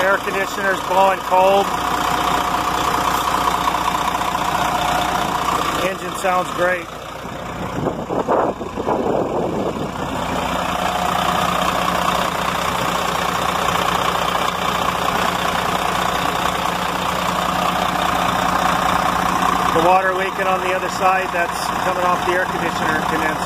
Air conditioner's blowing cold. Engine sounds great. The water leaking on the other side, that's coming off the air conditioner condenser.